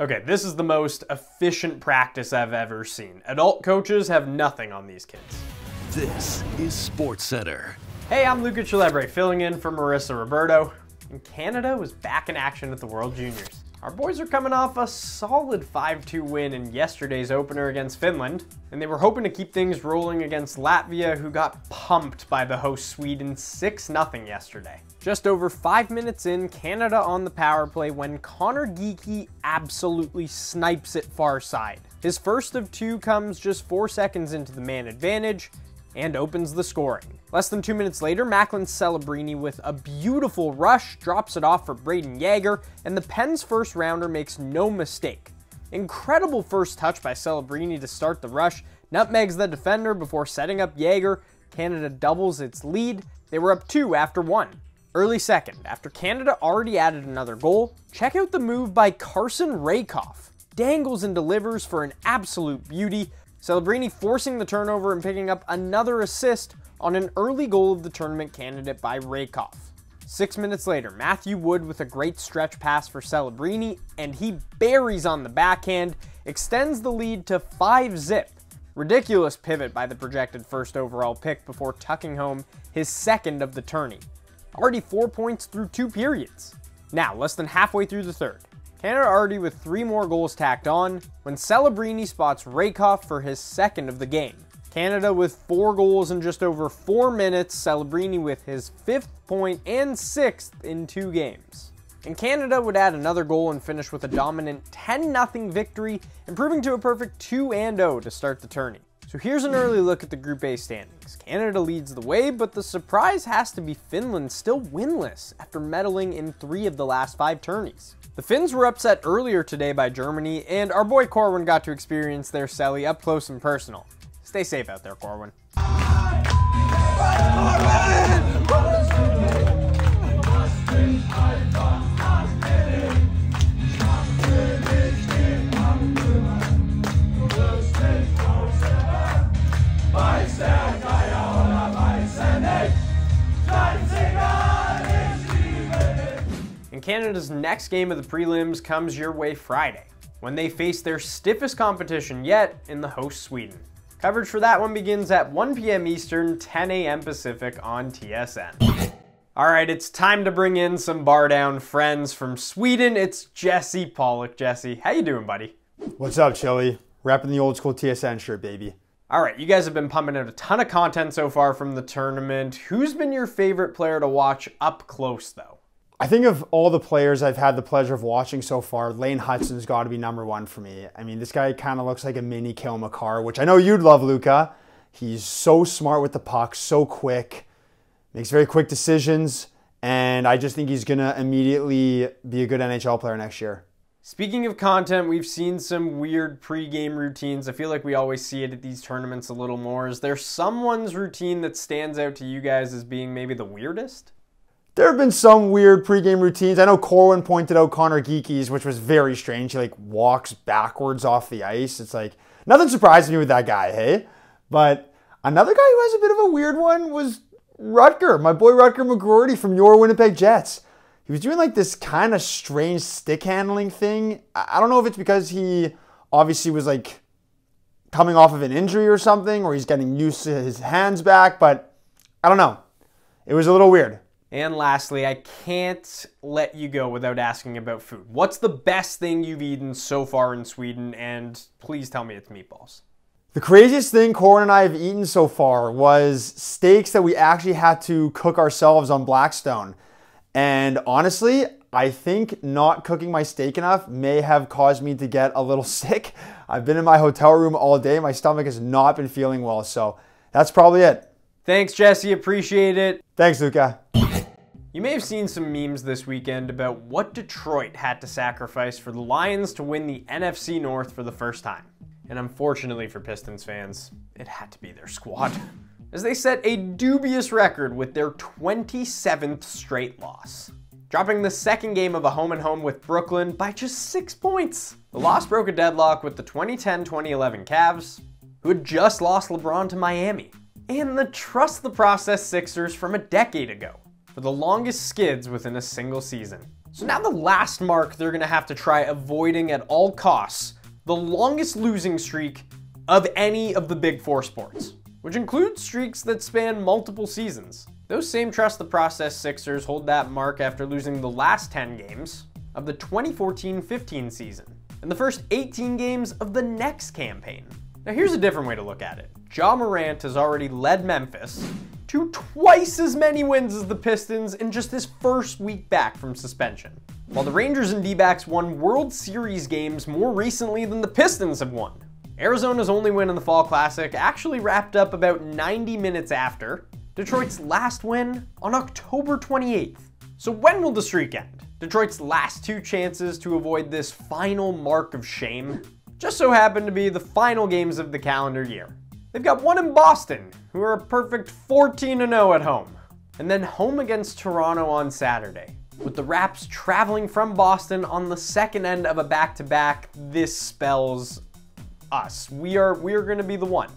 Okay, this is the most efficient practice I've ever seen. Adult coaches have nothing on these kids. This is Sports Center. Hey, I'm Luca Celebre, filling in for Marissa Roberto. And Canada was back in action at the World Juniors. Our boys are coming off a solid 5-2 win in yesterday's opener against Finland, and they were hoping to keep things rolling against Latvia, who got pumped by the host Sweden 6-0 yesterday. Just over five minutes in, Canada on the power play when Conor Geekie absolutely snipes it far side. His first of two comes just four seconds into the man advantage, and opens the scoring. Less than two minutes later, Macklin Celebrini with a beautiful rush drops it off for Braden Yager, and the Pens first rounder makes no mistake. Incredible first touch by Celebrini to start the rush, nutmegs the defender before setting up Yager. Canada doubles its lead. They were up two after one. Early second, after Canada already added another goal, check out the move by Carson Rehkopf. Dangles and delivers for an absolute beauty, Celebrini forcing the turnover and picking up another assist on an early goal of the tournament candidate by Rehkopf. Six minutes later, Matthew Wood with a great stretch pass for Celebrini, and he buries on the backhand, extends the lead to 5 zip. Ridiculous pivot by the projected first overall pick before tucking home his second of the tourney. Already four points through two periods. Now, less than halfway through the third, Canada already with three more goals tacked on when Celebrini spots Rehkopf for his second of the game. Canada with four goals in just over four minutes, Celebrini with his fifth point and sixth in two games. And Canada would add another goal and finish with a dominant 10-0 victory, improving to a perfect 2-0 to start the tourney. So here's an early look at the Group A standings. Canada leads the way, but the surprise has to be Finland still winless after medalling in three of the last five tourneys. The Finns were upset earlier today by Germany, and our boy Corwin got to experience their Selly up close and personal. Stay safe out there, Corwin. In Canada's next game of the prelims comes your way Friday, when they face their stiffest competition yet in the host Sweden. Coverage for that one begins at 1 p.m. Eastern, 10 a.m. Pacific on TSN. All right, it's time to bring in some BarDown friends from Sweden. It's Jesse Pollock. Jesse, how you doing, buddy? What's up, Chili? Wrapping the old school TSN shirt, baby. All right, you guys have been pumping out a ton of content so far from the tournament. Who's been your favorite player to watch up close, though? I think of all the players I've had the pleasure of watching so far, Lane Hutson's got to be number one for me. I mean, this guy kind of looks like a mini Cale Makar, which I know you'd love, Luca. He's so smart with the puck, so quick, makes very quick decisions, and I just think he's going to immediately be a good NHL player next year. Speaking of content, we've seen some weird pre-game routines. I feel like we always see it at these tournaments a little more. Is there someone's routine that stands out to you guys as being maybe the weirdest? There have been some weird pregame routines. I know Corwin pointed out Conor Geekie's, which was very strange. He like walks backwards off the ice. It's like nothing surprised me with that guy, hey? But another guy who has a bit of a weird one was Rutger, my boy Rutger McGroarty from your Winnipeg Jets. He was doing like this kind of strange stick handling thing. I don't know if it's because he obviously was like coming off of an injury or something, or he's getting used to his hands back, but I don't know. It was a little weird. And lastly, I can't let you go without asking about food. What's the best thing you've eaten so far in Sweden? And please tell me it's meatballs. The craziest thing Corin and I have eaten so far was steaks that we actually had to cook ourselves on Blackstone. And honestly, I think not cooking my steak enough may have caused me to get a little sick. I've been in my hotel room all day. My stomach has not been feeling well. So that's probably it. Thanks, Jesse. Appreciate it. Thanks, Luca. You may have seen some memes this weekend about what Detroit had to sacrifice for the Lions to win the NFC North for the first time. And unfortunately for Pistons fans, it had to be their squad. As they set a dubious record with their 27th straight loss. Dropping the second game of a home and home with Brooklyn by just six points. The loss broke a deadlock with the 2010-2011 Cavs, who had just lost LeBron to Miami. And the trust the process Sixers from a decade ago for the longest skids within a single season. So now the last mark they're gonna have to try avoiding at all costs, the longest losing streak of any of the big four sports, which includes streaks that span multiple seasons. Those same trust the process Sixers hold that mark after losing the last 10 games of the 2014-15 season and the first 18 games of the next campaign. Now here's a different way to look at it. Ja Morant has already led Memphis to twice as many wins as the Pistons in just his first week back from suspension. While the Rangers and D-backs won World Series games more recently than the Pistons have won. Arizona's only win in the Fall Classic actually wrapped up about 90 minutes after, Detroit's last win on October 28th. So when will the streak end? Detroit's last two chances to avoid this final mark of shame just so happened to be the final games of the calendar year. They've got one in Boston, who are a perfect 14-0 at home, and then home against Toronto on Saturday. With the Raps traveling from Boston on the second end of a back-to-back, -back, this spells us. We are, we are gonna be the one.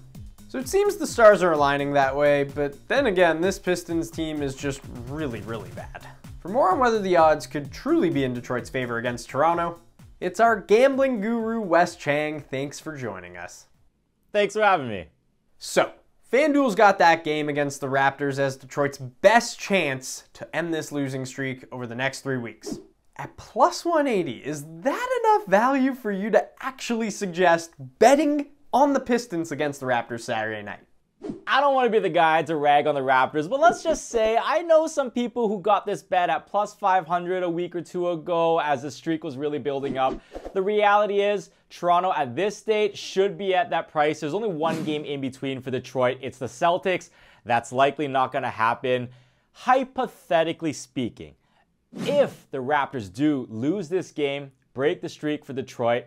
So it seems the stars are aligning that way, but then again, this Pistons team is just really, really bad. For more on whether the odds could truly be in Detroit's favor against Toronto, it's our gambling guru, Wes Chang. Thanks for joining us. Thanks for having me. So, FanDuel's got that game against the Raptors as Detroit's best chance to end this losing streak over the next three weeks. At plus 180, is that enough value for you to actually suggest betting on the Pistons against the Raptors Saturday night. I don't want to be the guy to rag on the Raptors, but let's just say I know some people who got this bet at plus 500 a week or two ago as the streak was really building up. The reality is, Toronto at this date should be at that price. There's only one game in between for Detroit. It's the Celtics. That's likely not going to happen. Hypothetically speaking, if the Raptors do lose this game, break the streak for Detroit,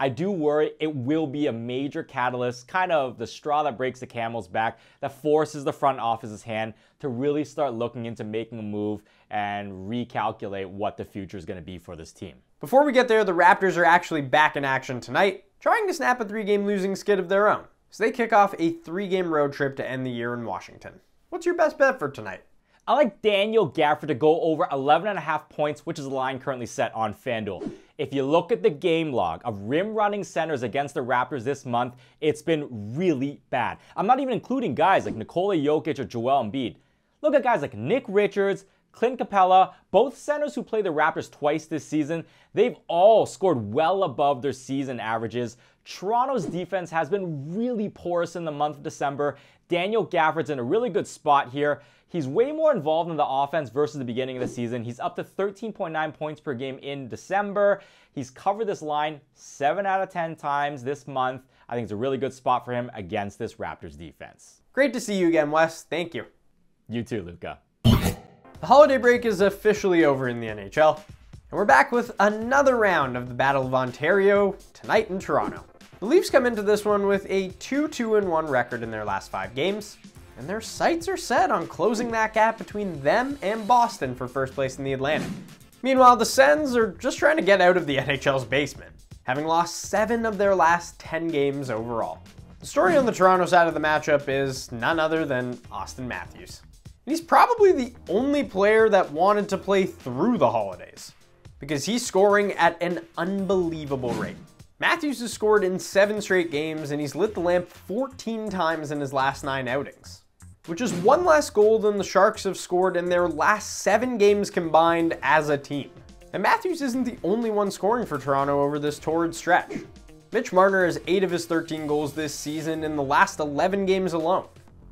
I do worry it will be a major catalyst, kind of the straw that breaks the camel's back, that forces the front office's hand to really start looking into making a move and recalculate what the future is going to be for this team. Before we get there, the Raptors are actually back in action tonight, trying to snap a three game losing skid of their own. So they kick off a three game road trip to end the year in Washington. What's your best bet for tonight? I like Daniel Gafford to go over 11 and a half points, which is the line currently set on FanDuel. If you look at the game log of rim running centers against the Raptors this month, it's been really bad. I'm not even including guys like Nikola Jokic or Joel Embiid. Look at guys like Nick Richards, Clint Capela, both centers who played the Raptors twice this season, they've all scored well above their season averages. Toronto's defense has been really porous in the month of December. Daniel Gafford's in a really good spot here. He's way more involved in the offense versus the beginning of the season. He's up to 13.9 points per game in December. He's covered this line 7 out of 10 times this month. I think it's a really good spot for him against this Raptors defense. Great to see you again, Wes. Thank you. You too, Luca. The holiday break is officially over in the NHL, and we're back with another round of the Battle of Ontario tonight in Toronto. The Leafs come into this one with a 2-2-1 record in their last five games, and their sights are set on closing that gap between them and Boston for first place in the Atlantic. Meanwhile, the Sens are just trying to get out of the NHL's basement, having lost seven of their last 10 games overall. The story on the Toronto side of the matchup is none other than Auston Matthews. he's probably the only player that wanted to play through the holidays, because he's scoring at an unbelievable rate. Matthews has scored in seven straight games and he's lit the lamp 14 times in his last nine outings which is one less goal than the Sharks have scored in their last seven games combined as a team. And Matthews isn't the only one scoring for Toronto over this torrid stretch. Mitch Marner has 8 of his 13 goals this season in the last 11 games alone.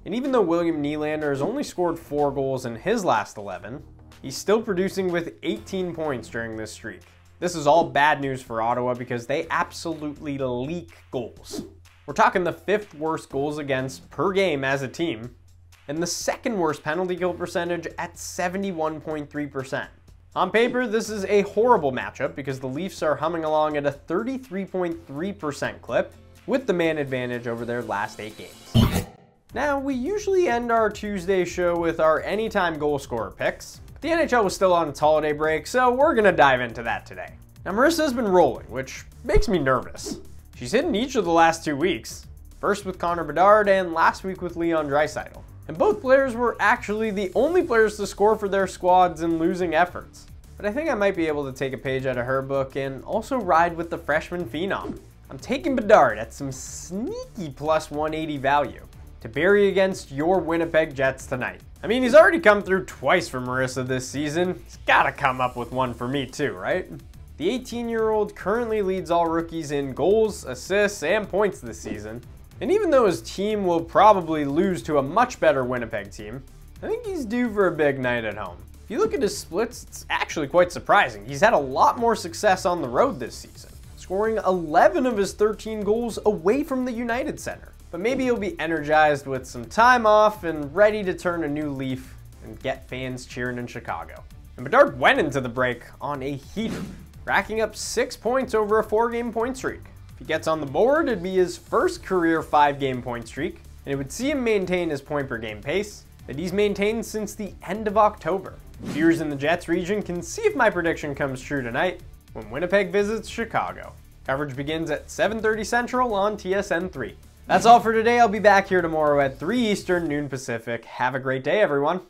And even though William Nylander has only scored 4 goals in his last 11, he's still producing with 18 points during this streak. This is all bad news for Ottawa because they absolutely leak goals. We're talking the fifth worst goals against per game as a team, and the second worst penalty kill percentage at 71.3%. On paper, this is a horrible matchup because the Leafs are humming along at a 33.3% clip with the man advantage over their last eight games. Now, we usually end our Tuesday show with our anytime goal scorer picks, but the NHL was still on its holiday break, so we're gonna dive into that today. Now, Marissa's been rolling, which makes me nervous. She's hit in each of the last two weeks, first with Connor Bedard and last week with Leon Draisaitl. And both players were actually the only players to score for their squads in losing efforts. but I think I might be able to take a page out of her book and also ride with the freshman phenom. I'm taking Bedard at some sneaky plus 180 value to bury against your Winnipeg Jets tonight. I mean, he's already come through twice for Marissa this season. He's gotta come up with one for me too, right? The 18 year old currently leads all rookies in goals, assists, and points this season. And even though his team will probably lose to a much better Winnipeg team, I think he's due for a big night at home. If you look at his splits, it's actually quite surprising. He's had a lot more success on the road this season, scoring 11 of his 13 goals away from the United Center. But maybe he'll be energized with some time off and ready to turn a new leaf and get fans cheering in Chicago. And Bedard went into the break on a heater, racking up six points over a four game point streak. If he gets on the board, it'd be his first career five game point streak, and it would see him maintain his point per game pace that he's maintained since the end of October. Viewers in the Jets region can see if my prediction comes true tonight when Winnipeg visits Chicago. Coverage begins at 7.30 Central on TSN 3. That's all for today. I'll be back here tomorrow at 3 Eastern, noon Pacific. Have a great day, everyone.